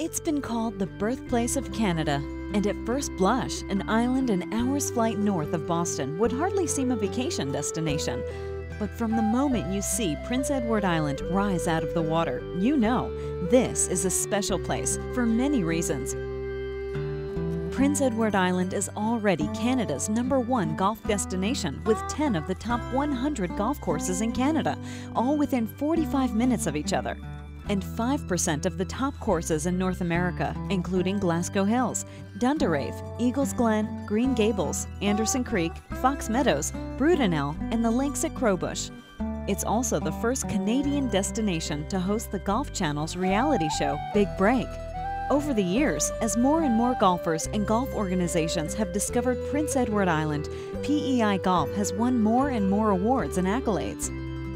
It's been called the birthplace of Canada, and at first blush, an island an hour's flight north of Boston would hardly seem a vacation destination. But from the moment you see Prince Edward Island rise out of the water, you know this is a special place for many reasons. Prince Edward Island is already Canada's number one golf destination with 10 of the top 100 golf courses in Canada, all within 45 minutes of each other. And 5% of the top courses in North America, including Glasgow Hills, Dundarave, Eagles Glenn, Green Gables, Anderson Creek, Fox Meadows, Brudenell, and the links at Crowbush. It's also the first Canadian destination to host the Golf Channel's reality show, Big Break. Over the years, as more and more golfers and golf organizations have discovered Prince Edward Island, PEI Golf has won more and more awards and accolades.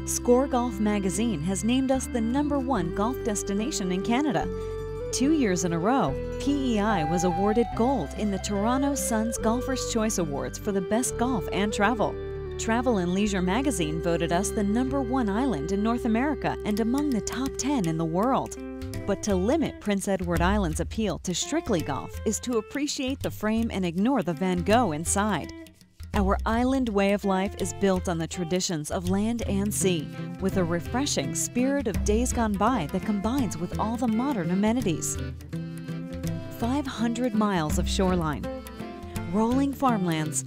Score Golf magazine has named us the number one golf destination in Canada. Two years in a row, PEI was awarded gold in the Toronto Sun's Golfers' Choice Awards for the best golf and travel. Travel and Leisure magazine voted us the number one island in North America and among the top 10 in the world. But to limit Prince Edward Island's appeal to strictly golf is to appreciate the frame and ignore the Van Gogh inside. Our island way of life is built on the traditions of land and sea, with a refreshing spirit of days gone by that combines with all the modern amenities. 500 miles of shoreline, rolling farmlands,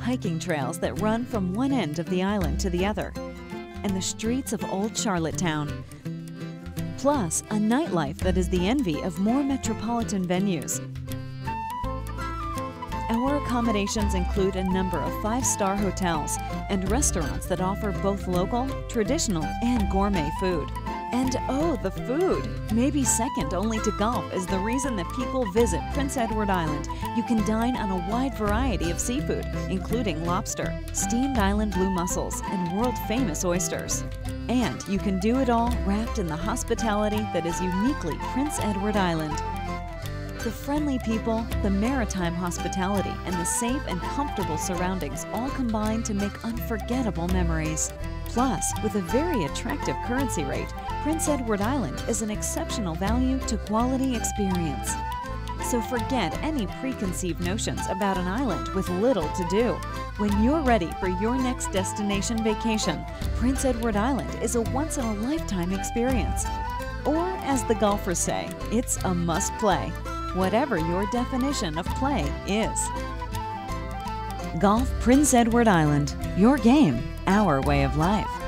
hiking trails that run from one end of the island to the other, and the streets of Old Charlottetown, plus a nightlife that is the envy of more metropolitan venues. Our accommodations include a number of five-star hotels and restaurants that offer both local, traditional, and gourmet food. And oh, the food! Maybe second only to golf is the reason that people visit Prince Edward Island. You can dine on a wide variety of seafood, including lobster, steamed island blue mussels, and world-famous oysters. And you can do it all wrapped in the hospitality that is uniquely Prince Edward Island. The friendly people, the maritime hospitality, and the safe and comfortable surroundings all combine to make unforgettable memories. Plus, with a very attractive currency rate, Prince Edward Island is an exceptional value to quality experience. So forget any preconceived notions about an island with little to do. When you're ready for your next destination vacation, Prince Edward Island is a once in a lifetime experience. Or, as the golfers say, it's a must play, whatever your definition of play is. Golf Prince Edward Island, your game, our way of life.